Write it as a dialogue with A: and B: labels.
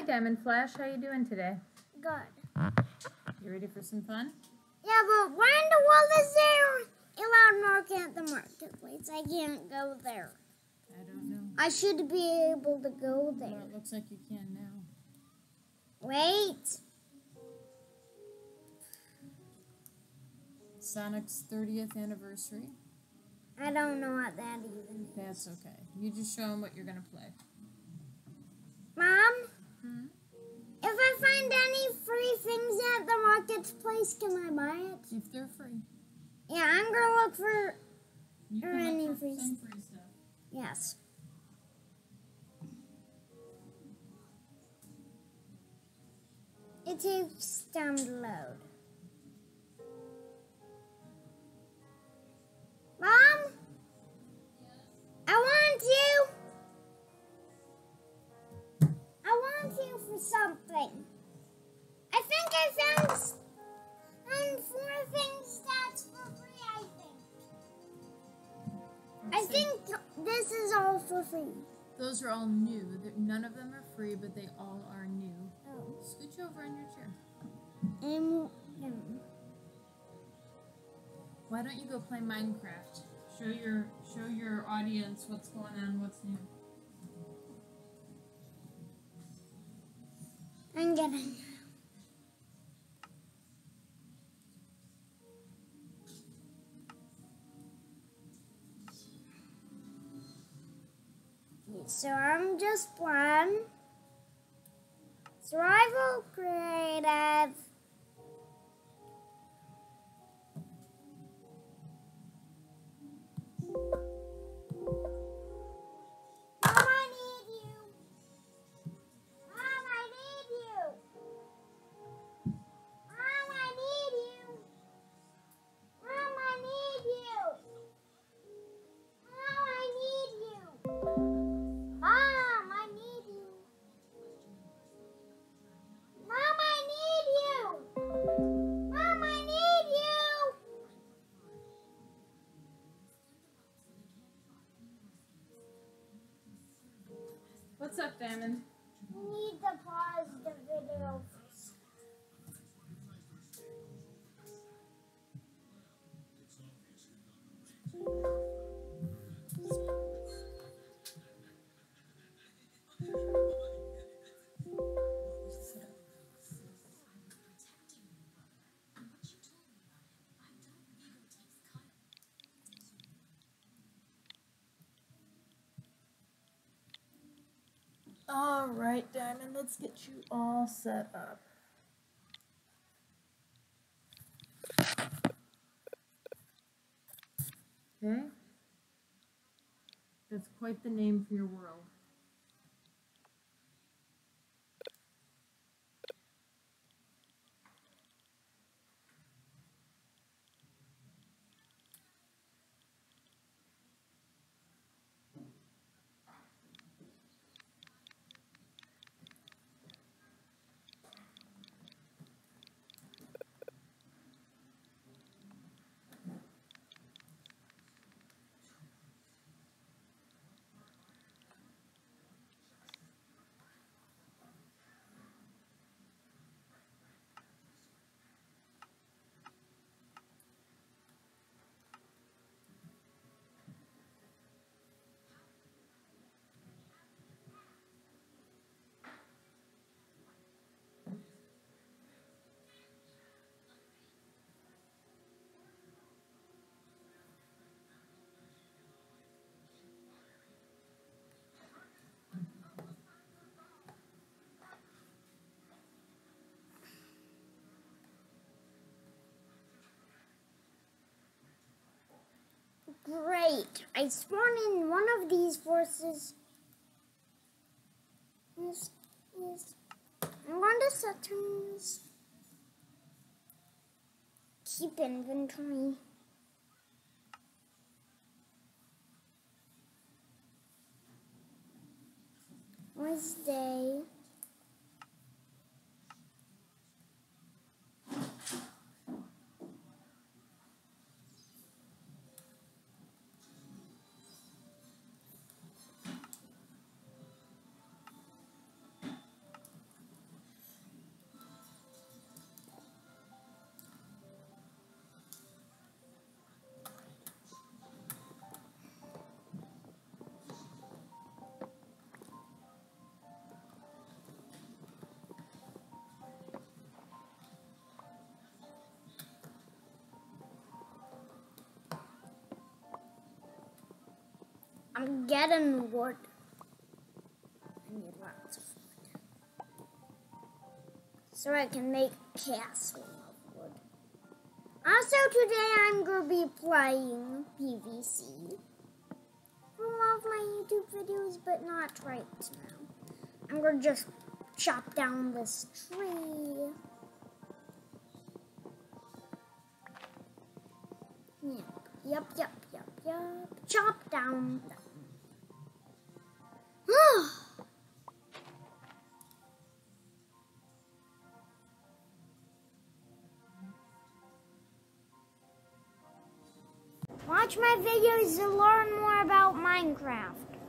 A: Hi, Diamond Flash. How you doing today?
B: Good.
A: You ready for some fun?
B: Yeah, but why in the world is there a loud market at the marketplace? I can't go there.
A: I don't know.
B: I should be able to go
A: Well,
B: there.
A: it looks like you can now.
B: Wait.
A: Sonic's 30th anniversary.
B: I don't know what that even is.
A: That's okay. You just show them what you're gonna play.
B: Mom,
A: Hmm?
B: if I find any free things at the marketplace, can I buy it?
A: If they're free,
B: Yeah, I'm gonna look for.
A: you
B: Or any
A: for
B: free
A: free stuff.
B: Yes. It takes time to load. Something. I think I found, found four things that's for free, I think. I think this is all for free.
A: Those are all new. None of them are free, but they all are new.
B: Oh.
A: Scooch over in your chair.
B: Um, um,
A: Why don't you go play Minecraft? Show your show your audience what's going on, what's new.
B: I'm getting. So I'm just one. Survival creative.
A: What's up, Diamond?
B: We need to pause the video.
A: All right, Diamond. Let's get you all set up. Okay. That's quite the name for your world.
B: Great. I spawned in one of these forces. Yes, yes. I'm going to settings. Keep inventory. Wednesday. Getting wood. I need lots of wood. So I can make a castle of wood. Also today I'm going to be playing PVC one of my YouTube videos, but not right now. I'm going to just chop down this tree. Yep, yep, yep, yep, yep. Chop down. Watch my videos to learn more about Minecraft.